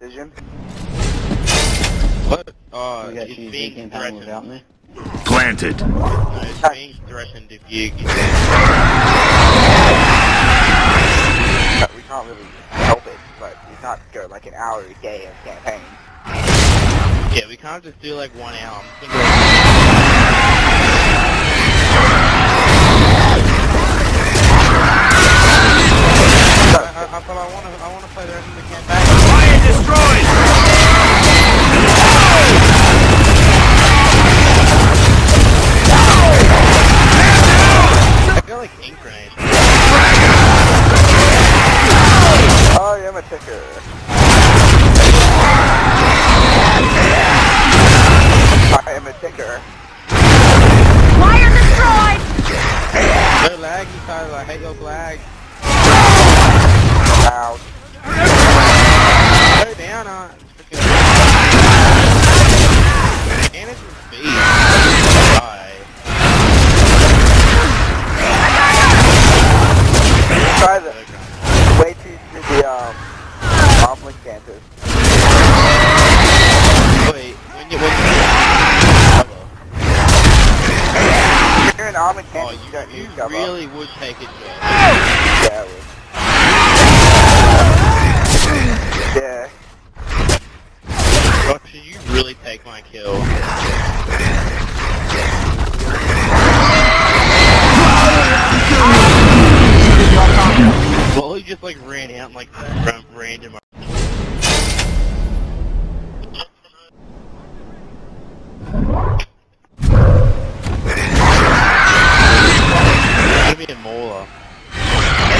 Vision. What? Uh, We got it's you being taking time without me. Planted. No, it's being threatened if you... But we can't really help it, but we can't go like an hour a day of campaign. Yeah, we can't just do like one hour. I'm I, I, but I want to, I want to play the rest of the campaign. Cancer. Wait, when you when you You're an omelet Oh, you you, you really would take it. Yeah. I would. You really take my kill. Well, he just like ran out like from Give me.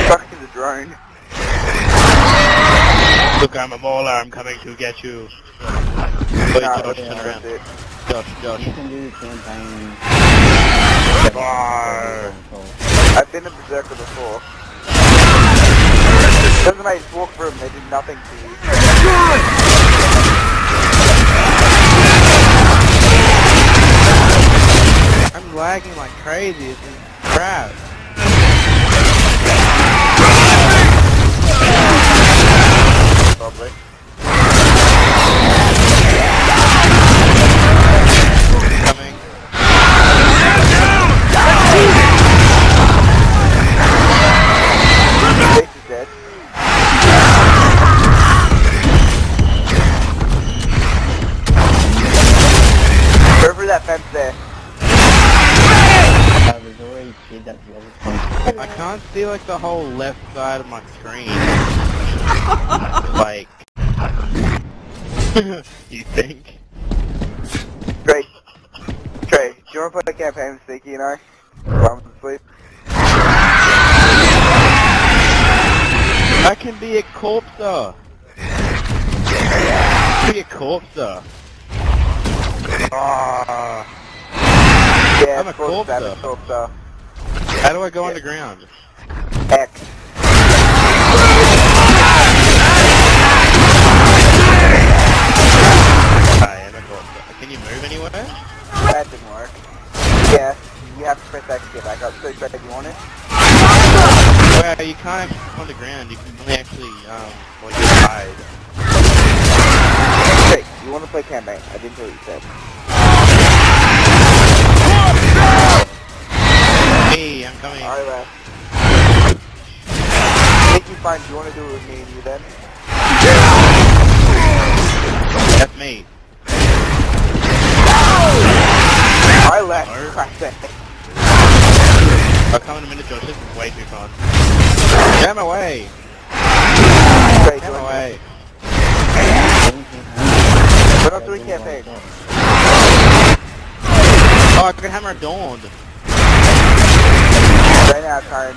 Stuck to the drone. Look, I'm a mauler. I'm coming to get you. Wait, Nah, Josh, turn around. it. Josh, Josh. You can do the campaign. Bar. I've been a berserker before. Doesn't I walk through them, they do nothing to you. I'm lagging like crazy. This is crap. Time. I can't see like the whole left side of my screen. Like. you think? Trey. Trey, do you want to play a campaign with Sneaky and I? While I'm asleep? I can be a corpser. Be a corpser. Ah. Yeah, I'm a it's called corpser. Savage Corpser. How do I go underground? X. Can you move anywhere? That didn't work. Yeah, you have to press X to get back up. So, Trey, do you want it? Well, you can't actually go underground. You can only actually, um, like, hide. Trey, you want to play campaign? I didn't hear what you said. Hey, I'm coming. Alright, left. Sneaky, fine. Do you want to do it with me and you then? That's me. Alright, left. Alright. Crack. I'll come in a minute, Josh. This is way too fun. Get my way. Trey, Get join my me. way. We're not doing campaign. Oh, I can hammer dawned. Right now, Karen.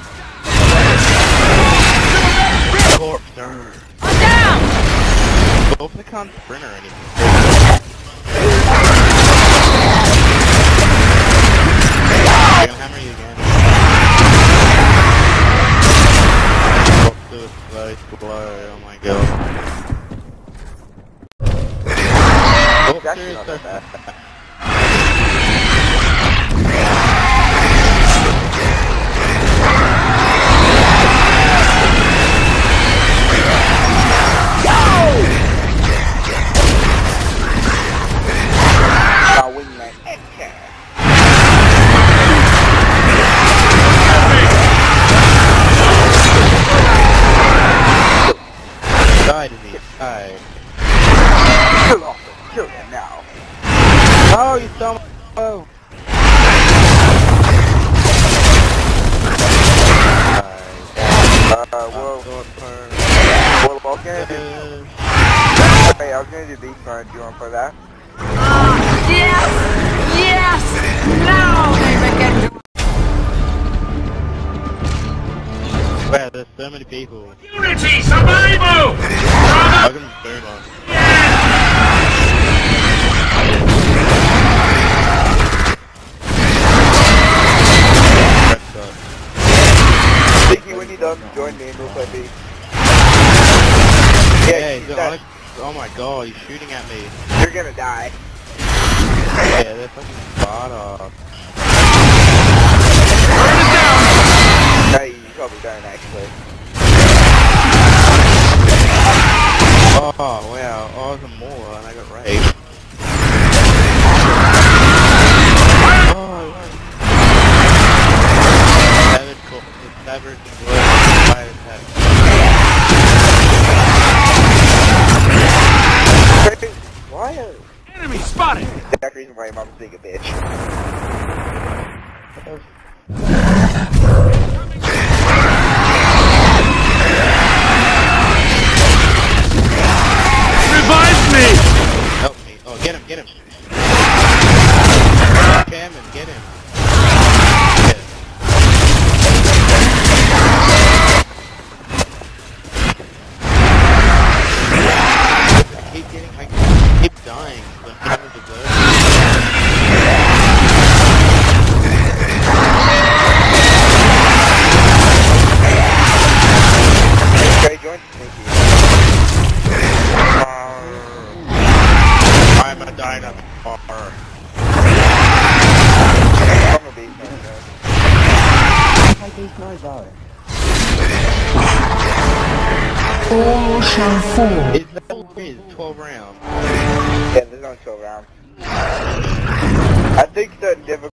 Corpser. I'm down! Hope they can't sprint or anything. Slow, slow. Oh my god. It's actually Corpser not is so that bad. die. Kill off them. Kill them now. Oh, you stole my... Oh. Uh, well, well, I was gonna do, hey, I was gonna do beast burn. Do you want for that? Yes! Yes! Now Wow, there's so many people. Unity, survival! I can boom on. Press when you done, join me and we'll play beast. Yeah, Yeah, he's she's on dead. Oh my god, he's shooting at me. You're gonna die. Yeah, they're fucking Sparta. Hey, probably don't actually. Oh wow, I was a Moor and I got raped. Oh, what? Caught the savage was fire Why? are- Enemy spotted! That's the reason why your mom's being a bitch. These guys are. All shall fall. Is that all it is? 12 rounds. Yeah, there's only 12 rounds. I think certain difficult